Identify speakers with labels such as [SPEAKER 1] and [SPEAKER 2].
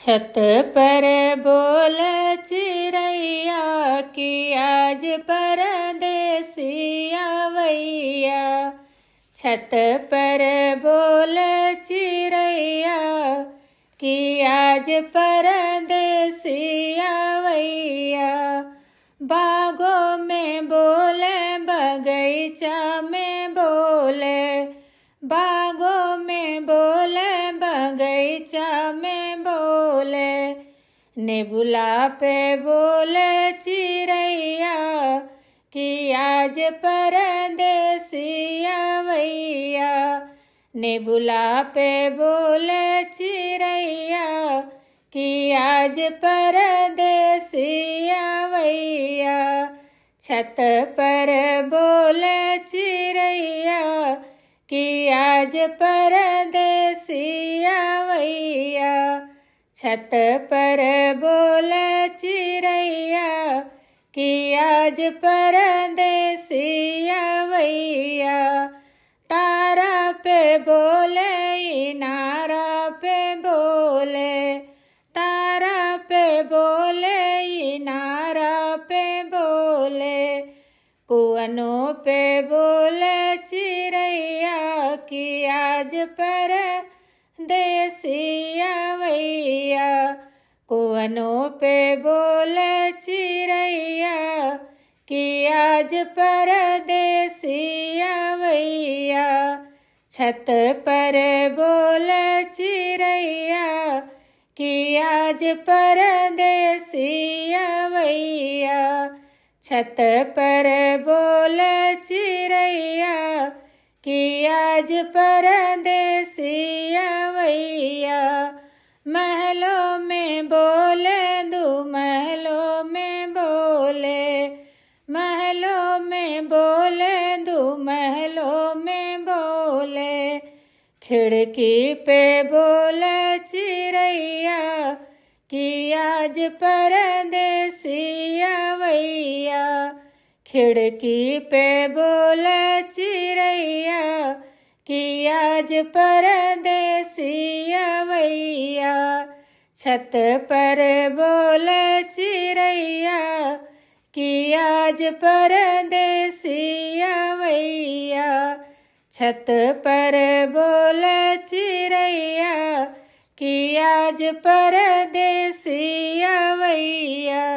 [SPEAKER 1] छत पर बोल चिड़ैया कि आज परदेसिया वैया छत पर बोल चिड़ैया कि आज परदेसिया वैया बागों में बोले, बगीचा में बोले, बागों में बोले, बगीचा नेबुला पे बोल चिड़ैया कि आज परदेसिया वैया। नेबुला पे बोल चिड़ैया कि आज परदेसिया वैया। छत पर बोल चिड़ैया कि आज परदेसिया छत पर बोले चिड़ैया कि आज परदेसिया वैया। तारा पे बोले नारा पे बोले। तारा पे बोले नारा पे बोले। कुअनों पे बोले चिड़ैया कि आज पर देसिया वैया कुअनों पे बोले चिड़ैया कि आज पर देसिया वैया। छत पर बोल चिड़ैया कि आज परदेसिया वैया। छत पर बोल चिड़ैया कि आज परदेसिया वैया, महलों में बोले दो, महलों में बोले, महलों में बोले दो, महलों में बोले। खिड़की पे बोले चिड़ैया कि आज परदेसिया वैया खिड़की पे बोले चिड़ैया कि आज परदेसिया वैया। छत पर बोले चिड़ैया कि आज परदेसिया वैया। छत पर बोले चिड़ैया कि आज परदेसिया वैया।